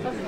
Gracias.